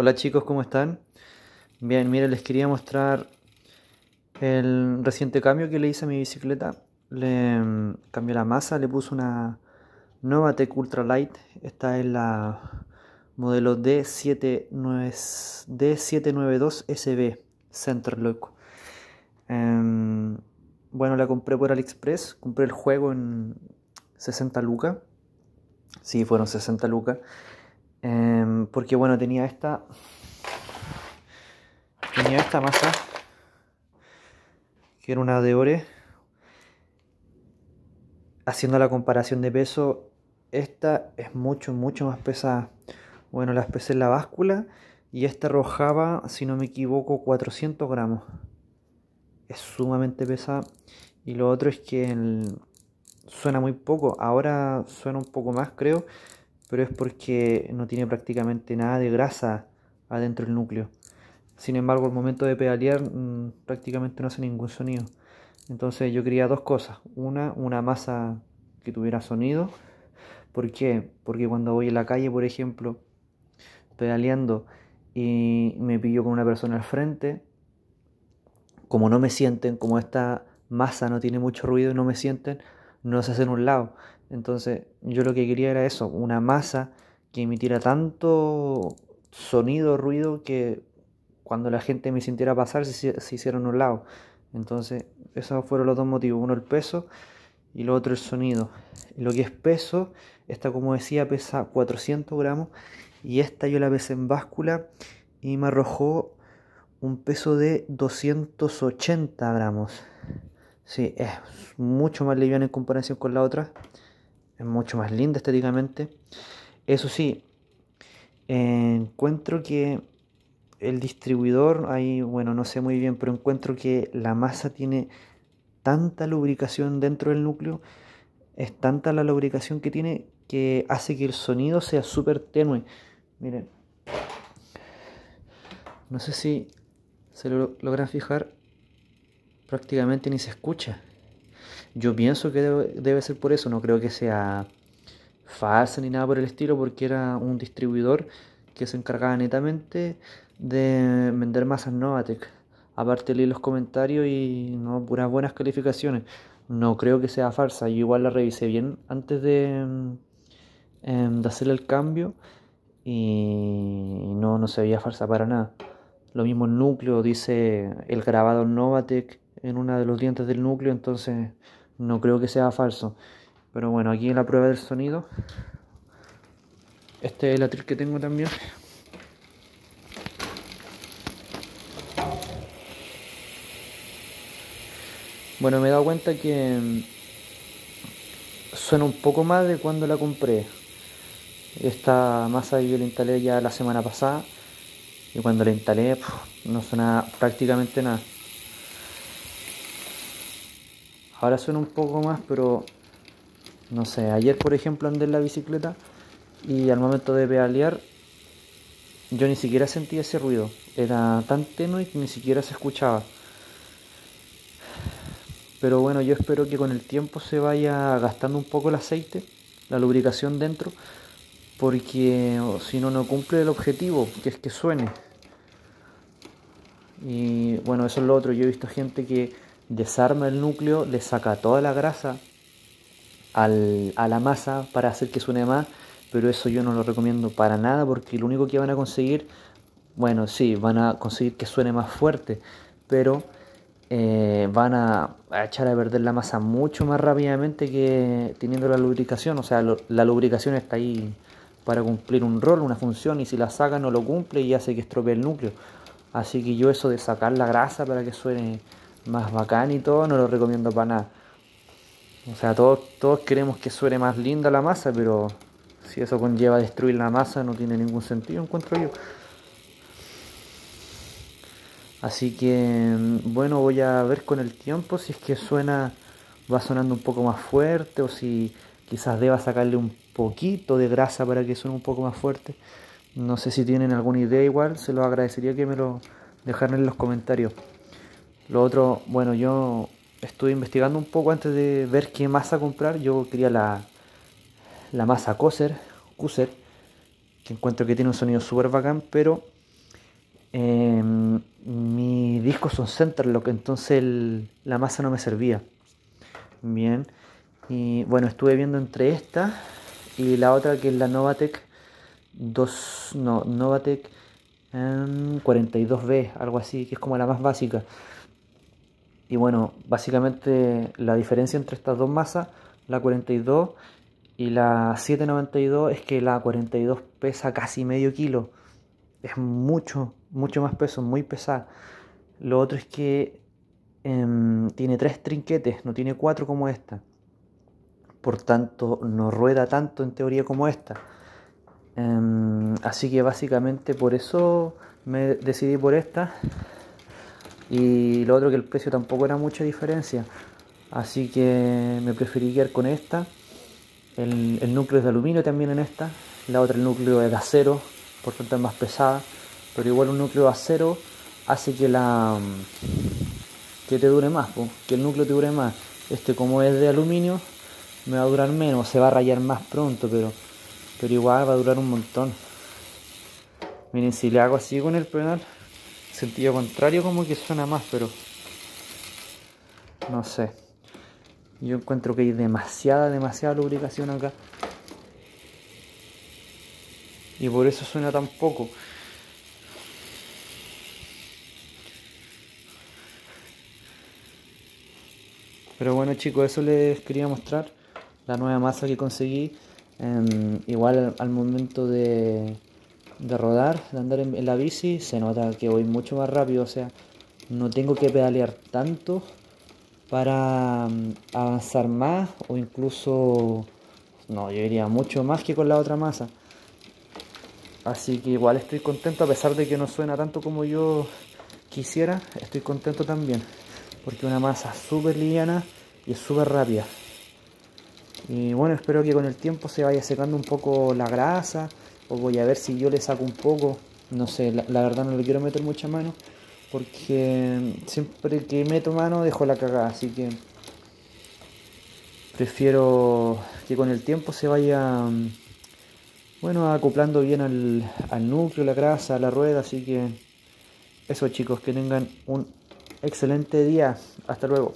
Hola chicos, ¿cómo están? Bien, miren, les quería mostrar el reciente cambio que le hice a mi bicicleta. Le mm, cambié la masa, le puse una Novatec Ultralight. Esta es la modelo D79, D792SB Centerlock. Em, bueno, la compré por AliExpress. Compré el juego en 60 lucas. Sí, fueron 60 lucas. Em, porque bueno, tenía esta. Tenía esta masa. Que era una de ore. Haciendo la comparación de peso, esta es mucho, mucho más pesada. Bueno, las pesé en la báscula. Y esta arrojaba, si no me equivoco, 400 gramos. Es sumamente pesada. Y lo otro es que suena muy poco. Ahora suena un poco más, creo pero es porque no tiene prácticamente nada de grasa adentro del núcleo. Sin embargo, al momento de pedalear mm, prácticamente no hace ningún sonido. Entonces yo quería dos cosas. Una, una masa que tuviera sonido. ¿Por qué? Porque cuando voy en la calle, por ejemplo, pedaleando y me pillo con una persona al frente, como no me sienten, como esta masa no tiene mucho ruido y no me sienten, no se hacen un lado. Entonces yo lo que quería era eso, una masa que emitiera tanto sonido, ruido, que cuando la gente me sintiera pasar se, se hiciera un lado. Entonces esos fueron los dos motivos, uno el peso y lo otro el sonido. Lo que es peso, esta como decía pesa 400 gramos y esta yo la pesé en báscula y me arrojó un peso de 280 gramos. Sí, es mucho más liviana en comparación con la otra es mucho más linda estéticamente. Eso sí, encuentro que el distribuidor, ahí, bueno, no sé muy bien, pero encuentro que la masa tiene tanta lubricación dentro del núcleo, es tanta la lubricación que tiene que hace que el sonido sea súper tenue. Miren, no sé si se lo logran fijar, prácticamente ni se escucha. Yo pienso que debe, ser por eso, no creo que sea falsa ni nada por el estilo, porque era un distribuidor que se encargaba netamente de vender masas Novatec. Aparte leí los comentarios y no puras buenas calificaciones. No creo que sea falsa. Yo igual la revisé bien antes de, em, de hacer el cambio y no, no se veía falsa para nada. Lo mismo el núcleo, dice el grabado Novatec en uno de los dientes del núcleo, entonces no creo que sea falso. Pero bueno, aquí en la prueba del sonido. Este es el atril que tengo también. Bueno, me he dado cuenta que mm, suena un poco más de cuando la compré. Esta masa yo la instalé ya la semana pasada y cuando la instalé no suena prácticamente nada. Ahora suena un poco más, pero no sé, ayer por ejemplo andé en la bicicleta y al momento de pedalear yo ni siquiera sentía ese ruido. Era tan tenue que ni siquiera se escuchaba. Pero bueno, yo espero que con el tiempo se vaya gastando un poco el aceite, la lubricación dentro, porque si no, no cumple el objetivo, que es que suene. Y bueno, eso es lo otro. Yo he visto gente que desarma el núcleo, le saca toda la grasa al, a la masa para hacer que suene más, pero eso yo no lo recomiendo para nada porque lo único que van a conseguir, bueno, sí, van a conseguir que suene más fuerte, pero eh, van a, echar a perder la masa mucho más rápidamente que teniendo la lubricación, o sea, la lubricación está ahí para cumplir un rol, una función, y si la saca no lo cumple y hace que estropee el núcleo. Así que yo eso de sacar la grasa para que suene más bacán y todo, no lo recomiendo para nada. O sea, todos, todos queremos que suene más linda la masa, pero si eso conlleva destruir la masa no tiene ningún sentido, encuentro yo. Así que, bueno, voy a ver con el tiempo si es que suena, va sonando un poco más fuerte o si quizás deba sacarle un poquito de grasa para que suene un poco más fuerte. No sé si tienen alguna idea igual, se lo agradecería que me lo dejaran en los comentarios. Lo otro, bueno, yo estuve investigando un poco antes de ver qué masa comprar. Yo quería la, la masa Coser, Cuser, que encuentro que tiene un sonido súper bacán, pero em, mis discos son Centerlock, entonces la masa no me servía. Bien, y bueno, estuve viendo entre esta y la otra que es la Novatec 2, no, Novatec 42B, em, algo así, que es como la más básica. Y bueno, básicamente la diferencia entre estas dos masas, la 42 y la 792, es que la 42 pesa casi medio kilo. Es mucho, mucho más peso, muy pesada. Lo otro es que em, tiene tres trinquetes, no tiene cuatro como esta. Por tanto, no rueda tanto en teoría como esta. Em, así que básicamente por eso me decidí por esta y lo otro que el precio tampoco era mucha diferencia. Así que me preferí quedar con esta. El, núcleo es de aluminio también en esta. La otra el núcleo es de acero, por tanto es más pesada. Pero igual un núcleo de acero hace que la que te dure más, que el núcleo te dure más. Este como es de aluminio me va a durar menos, se va a rayar más pronto, pero, pero igual va a durar un montón. Miren, si le hago así con el penal, sentido contrario como que suena más, pero no sé. Yo encuentro que hay demasiada, demasiada lubricación acá. Y por eso suena tan poco. Pero bueno chicos, eso les quería mostrar. La nueva masa que conseguí. Em, igual al momento de, de rodar, de andar en, la bici, se nota que voy mucho más rápido, o sea, no tengo que pedalear tanto para mm, avanzar más o incluso, no, yo diría mucho más que con la otra masa. Así que igual estoy contento a pesar de que no suena tanto como yo quisiera, estoy contento también, porque una masa súper liviana y súper rápida. Y bueno, espero que con el tiempo se vaya secando un poco la grasa o voy a ver si yo le saco un poco. No sé, la, verdad no le quiero meter mucha mano. Porque siempre que meto mano dejo la cagada. Así que prefiero que con el tiempo se vaya bueno acoplando bien al, al núcleo, la grasa, la rueda. Así que eso chicos, que tengan un excelente día. Hasta luego.